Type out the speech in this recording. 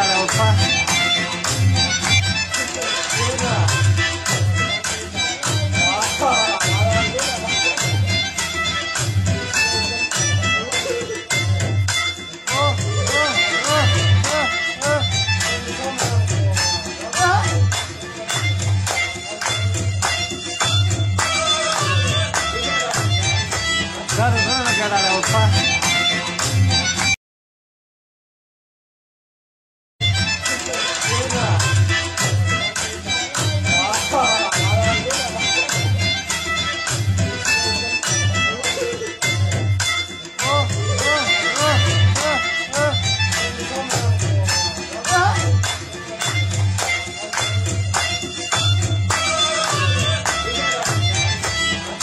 我穿。哥哥，啊，来了哥哥。啊啊啊啊啊！哥哥。啊。来了来了哥哥，我穿。